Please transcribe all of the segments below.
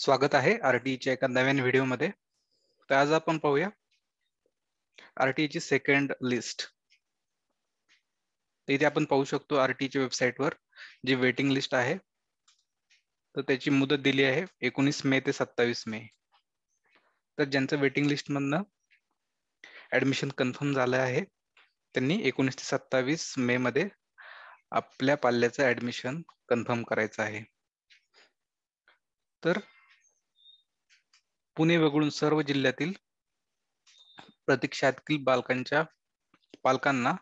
स्वागत आहे आरटीईच्या एका नवीन व्हिडिओमध्ये. तर आज आपण पाहूया आरटीईची सेकंड लिस्ट इथे आपण पाहू शकतो आरटीईच्या वेबसाईटवर जी वेटिंग लिस्ट आहे. तर त्याची मुदत दिली आहे एकोणीस मे ते सत्तावीस मे. तर ज्यांचं वेटिंग लिस्टमधनं ऍडमिशन कन्फर्म झालं आहे त्यांनी एकोणीस ते सत्तावीस मे मध्ये आपल्या पाल्याचं ऍडमिशन कन्फर्म करायचं आहे. तर पुणे वगळून सर्व जिल्ह्यातील प्रतीक्षातील बालकांच्या पालकांना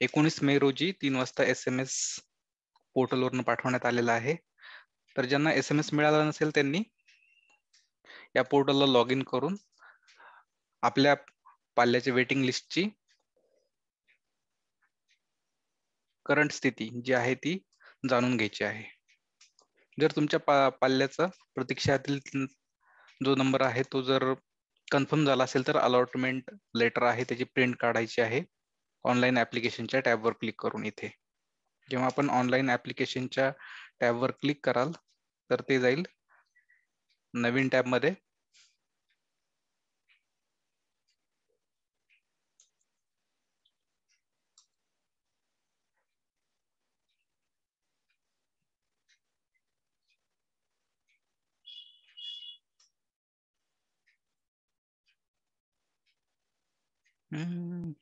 एकोणीस मे रोजी तीन वाजता एस एम एस पोर्टलवरून पाठवण्यात आलेला आहे. तर ज्यांना एस एम एस मिळाला नसेल त्यांनी या पोर्टलला लॉग इन करून आपल्या पाल्याच्या वेटिंग लिस्टची करंट स्थिती जी आहे ती जाणून घ्यायची आहे. जर तुमच्या पा पाल्याचं प्रतीक्षातील जो नंबर आहे तो जर कन्फर्म झाला असेल तर अलॉटमेंट लेटर आहे त्याची प्रिंट काढायची आहे. ऑनलाईन ऍप्लिकेशनच्या टॅबवर क्लिक करून इथे. जेव्हा आपण ऑनलाईन ऍप्लिकेशनच्या टॅबवर क्लिक कराल तर ते जाईल नवीन टॅबमध्ये Mm.